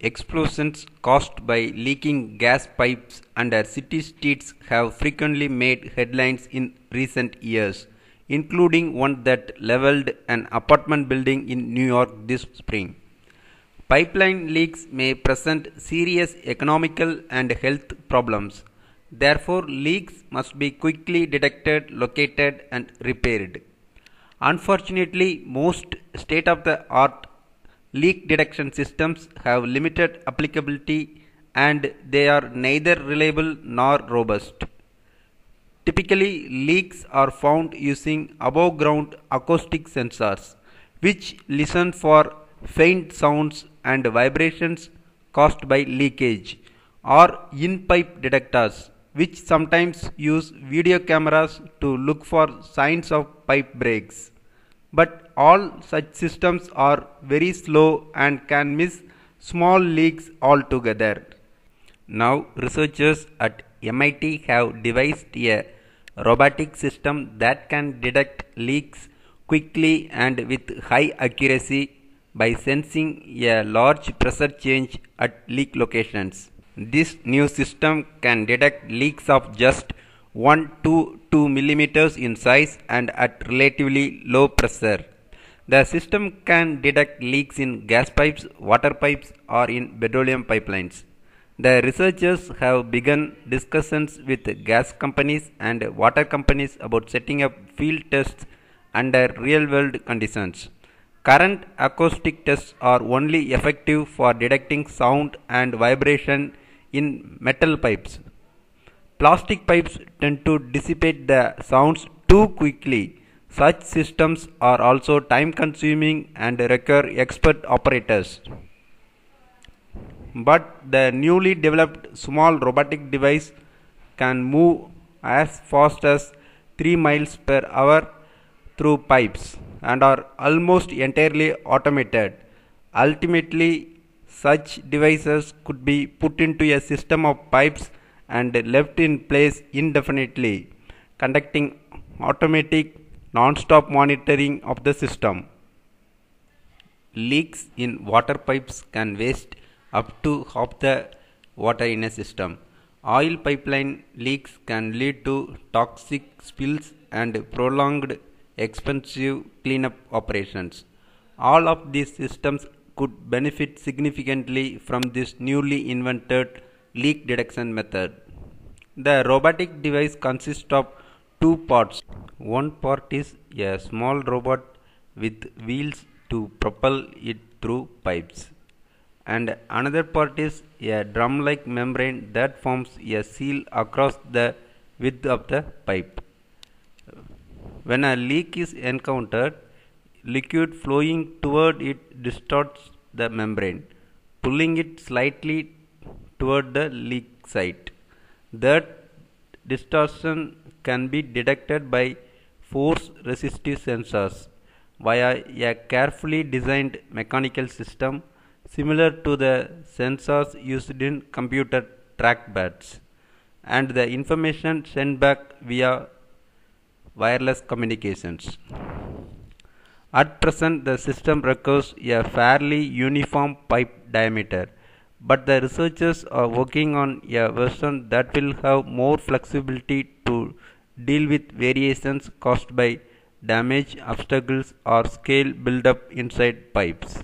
Explosions caused by leaking gas pipes under city streets have frequently made headlines in recent years, including one that leveled an apartment building in New York this spring. Pipeline leaks may present serious economical and health problems. Therefore, leaks must be quickly detected, located, and repaired. Unfortunately, most state of the art leak detection systems have limited applicability and they are neither reliable nor robust. Typically, leaks are found using above ground acoustic sensors, which listen for faint sounds and vibrations caused by leakage, or in pipe detectors, which sometimes use video cameras to look for signs of pipe breaks but all such systems are very slow and can miss small leaks altogether. Now researchers at MIT have devised a robotic system that can detect leaks quickly and with high accuracy by sensing a large pressure change at leak locations. This new system can detect leaks of just 1 to 2 millimeters in size and at relatively low pressure. The system can detect leaks in gas pipes, water pipes, or in petroleum pipelines. The researchers have begun discussions with gas companies and water companies about setting up field tests under real world conditions. Current acoustic tests are only effective for detecting sound and vibration in metal pipes. Plastic pipes tend to dissipate the sounds too quickly. Such systems are also time consuming and require expert operators. But the newly developed small robotic device can move as fast as 3 miles per hour through pipes and are almost entirely automated. Ultimately, such devices could be put into a system of pipes and left in place indefinitely, conducting automatic non-stop monitoring of the system. Leaks in water pipes can waste up to half the water in a system. Oil pipeline leaks can lead to toxic spills and prolonged expensive cleanup operations. All of these systems could benefit significantly from this newly invented leak detection method. The robotic device consists of two parts. One part is a small robot with wheels to propel it through pipes, and another part is a drum like membrane that forms a seal across the width of the pipe. When a leak is encountered, liquid flowing toward it distorts the membrane, pulling it slightly toward the leak site. That distortion can be detected by force resistive sensors via a carefully designed mechanical system similar to the sensors used in computer trackpads and the information sent back via wireless communications. At present, the system requires a fairly uniform pipe diameter, but the researchers are working on a version that will have more flexibility to deal with variations caused by damage, obstacles, or scale buildup inside pipes.